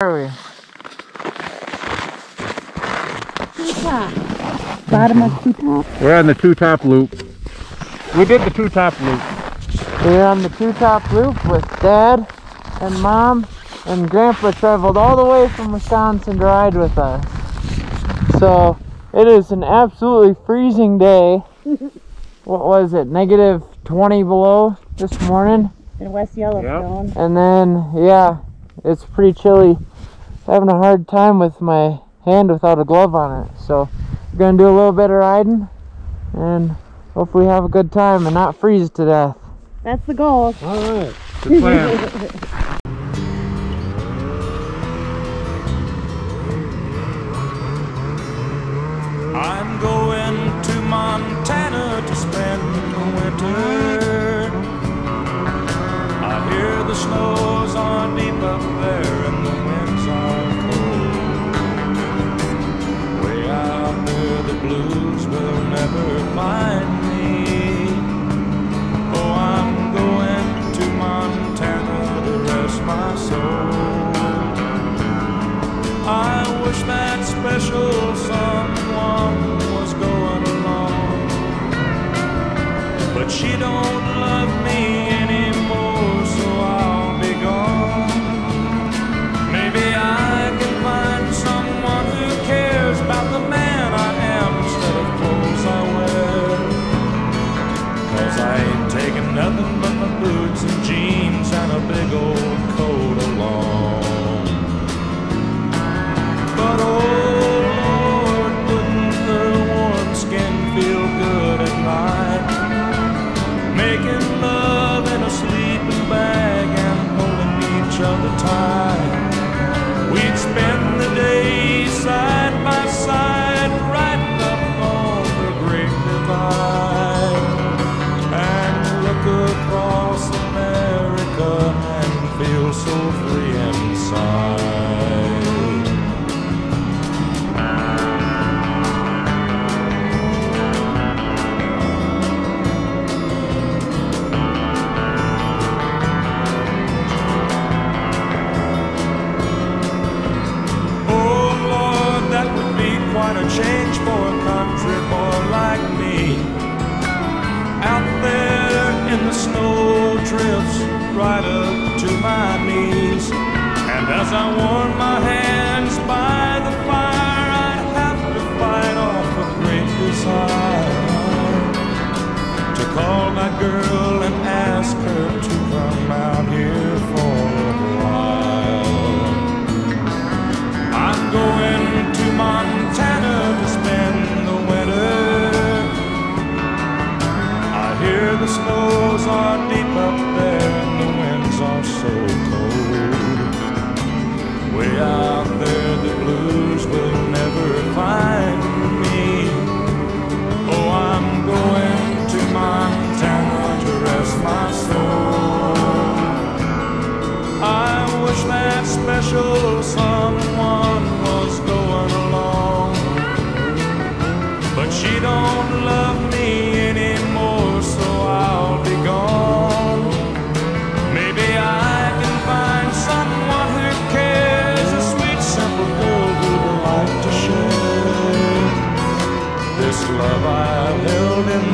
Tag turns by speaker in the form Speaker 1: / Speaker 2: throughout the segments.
Speaker 1: are we?
Speaker 2: Two top. Bottom of two top.
Speaker 3: We're on the two top loop. We did the two top loop.
Speaker 1: We're on the two top loop with dad and mom and grandpa traveled all the way from Wisconsin to ride with us. So it is an absolutely freezing day. what was it? Negative 20 below this morning.
Speaker 2: In West Yellowstone.
Speaker 1: And then, yeah, it's pretty chilly. Having a hard time with my hand without a glove on it. So, we're gonna do a little bit of riding and hopefully have a good time and not freeze to death.
Speaker 2: That's the goal.
Speaker 3: All right. Good plan.
Speaker 4: I'm going to Montana to spend the winter. My soul. I wish that special someone was going along. But she don't love me feel so free inside. Oh Lord, that would be quite a change for a country boy like me. Out there in the snow drifts right up my knees. And as I warm my hands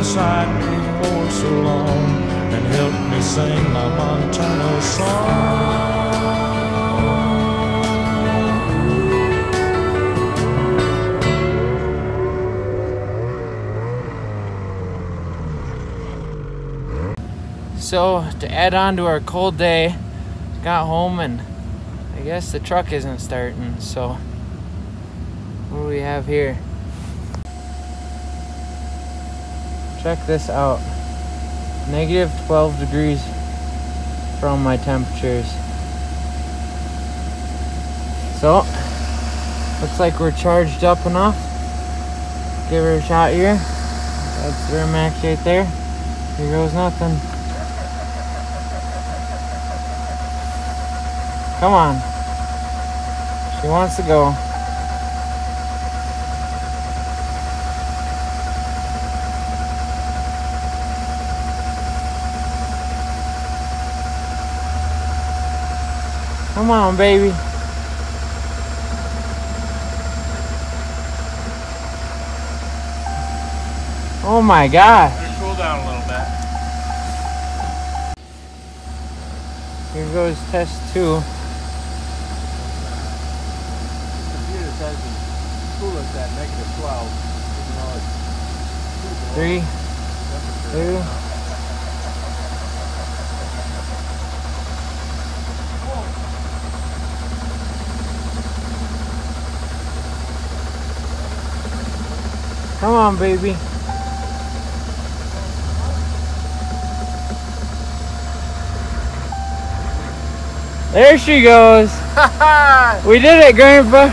Speaker 4: me for so long and helped me sing my Montana song.
Speaker 1: So, to add on to our cold day, got home and I guess the truck isn't starting. So, what do we have here? Check this out. Negative 12 degrees from my temperatures. So, looks like we're charged up enough. Give her a shot here. That's the Max right there. Here goes nothing. Come on. She wants to go. Come on, baby. Oh my
Speaker 3: god. Cool down a little bit.
Speaker 1: Here goes test two.
Speaker 3: negative 12,
Speaker 1: Three, two, Come on, baby. There she goes. we did it, Grandpa.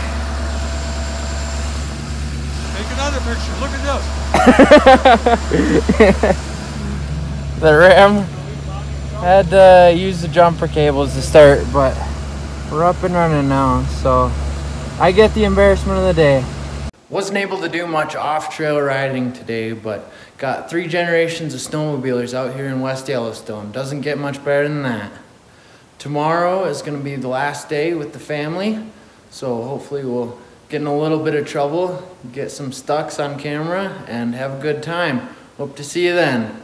Speaker 3: Take another picture. Look at this.
Speaker 1: the ram had to use the jumper cables to start, but we're up and running now, so I get the embarrassment of the day. Wasn't able to do much off-trail riding today, but got three generations of snowmobilers out here in West Yellowstone. Doesn't get much better than that. Tomorrow is going to be the last day with the family, so hopefully we'll get in a little bit of trouble, get some stucks on camera, and have a good time. Hope to see you then.